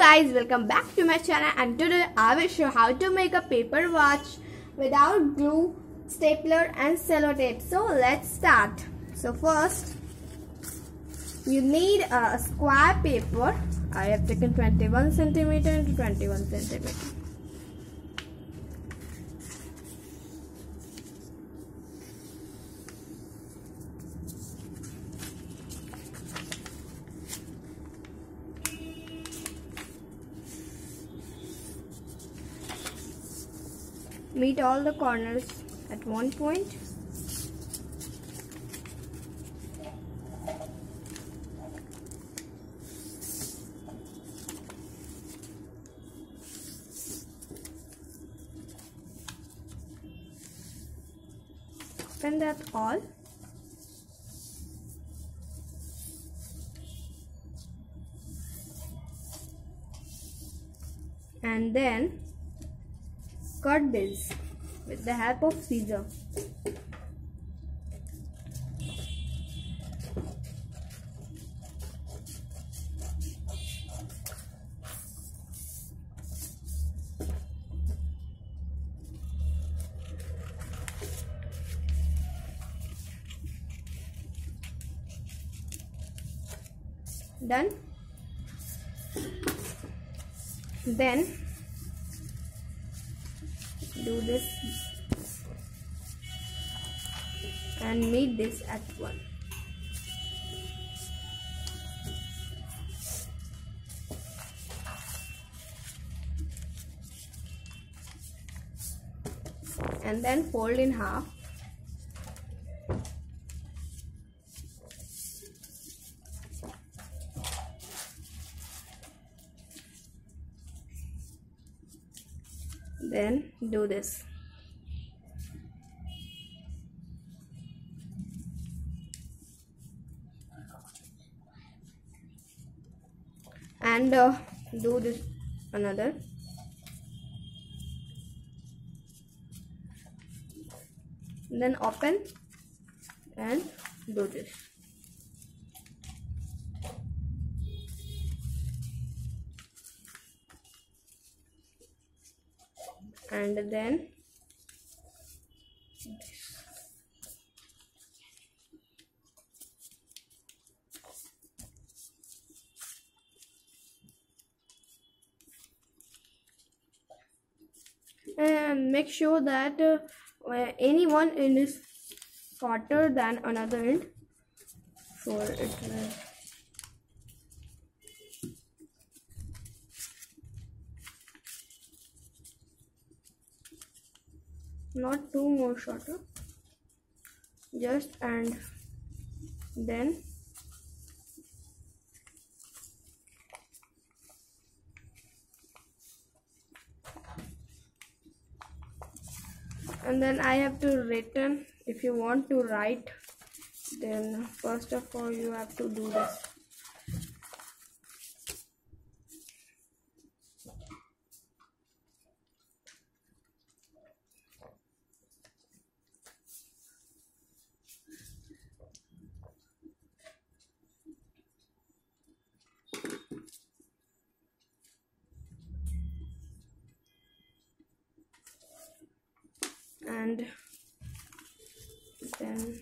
guys, welcome back to my channel and today I will show how to make a paper watch without glue, stapler and sellotape. So let's start. So first, you need a square paper. I have taken 21 centimeter into 21 centimeter. Meet all the corners at one point. And that's all and then cut this with the help of scissor. Done. Then do this. And meet this at one. And then fold in half then do this. And uh, do this another. Then open and do this and then and make sure that uh, any one end is shorter than another end for it will not too more shorter just and then and then I have to written if you want to write then first of all you have to do this and then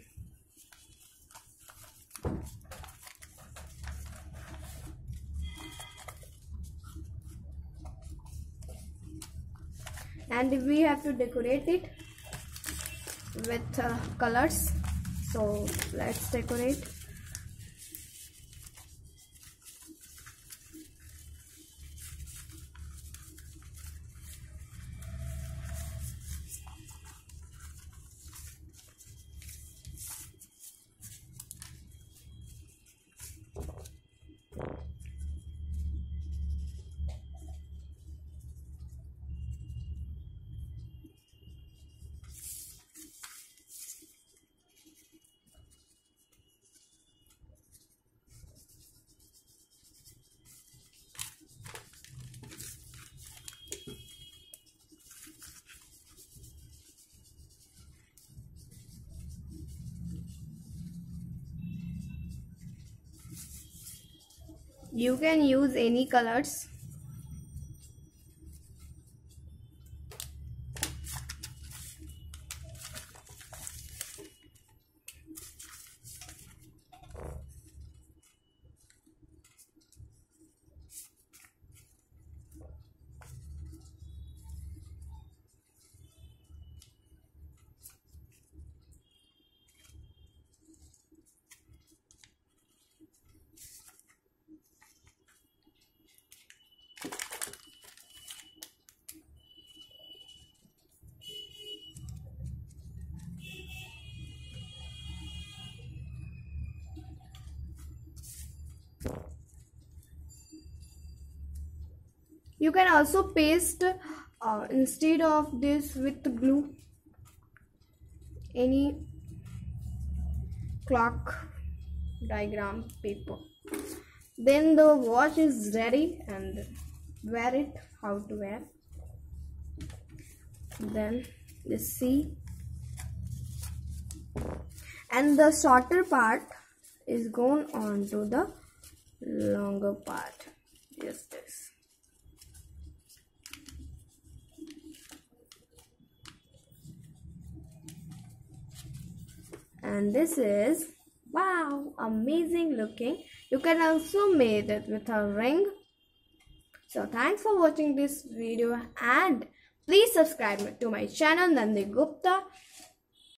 and we have to decorate it with uh, colors. So let's decorate you can use any colors you can also paste uh, instead of this with glue. Any clock diagram paper. Then the watch is ready and wear it how to wear. Then let's see. And the shorter part is going on to the longer part. Just this and this is wow amazing looking. You can also made it with a ring. So thanks for watching this video and please subscribe to my channel Nandini Gupta